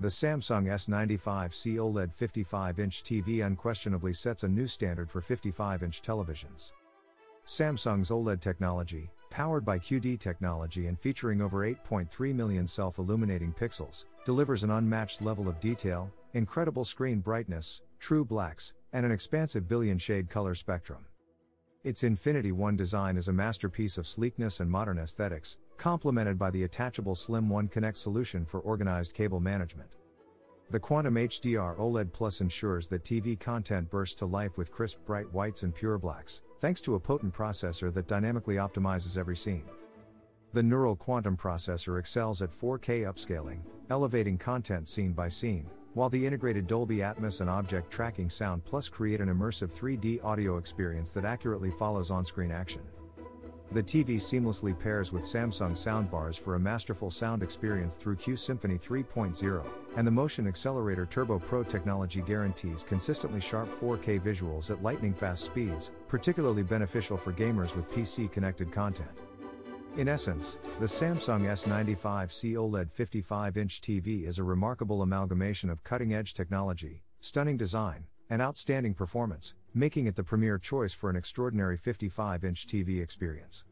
The Samsung S95C OLED 55 inch TV unquestionably sets a new standard for 55 inch televisions. Samsung's OLED technology, powered by QD technology and featuring over 8.3 million self illuminating pixels, delivers an unmatched level of detail, incredible screen brightness, true blacks, and an expansive billion shade color spectrum. Its Infinity One design is a masterpiece of sleekness and modern aesthetics, complemented by the attachable Slim One Connect solution for organized cable management. The Quantum HDR OLED Plus ensures that TV content bursts to life with crisp bright whites and pure blacks, thanks to a potent processor that dynamically optimizes every scene. The Neural Quantum processor excels at 4K upscaling, elevating content scene by scene, while the integrated Dolby Atmos and Object Tracking Sound Plus create an immersive 3D audio experience that accurately follows on screen action. The TV seamlessly pairs with Samsung soundbars for a masterful sound experience through Q Symphony 3.0, and the Motion Xcelerator Turbo Pro technology guarantees consistently sharp 4K visuals at lightning fast speeds, particularly beneficial for gamers with PC connected content. In essence, the Samsung S95C OLED 55 inch TV is a remarkable amalgamation of cutting edge technology, stunning design, and outstanding performance, making it the premier choice for an extraordinary 55 inch TV experience.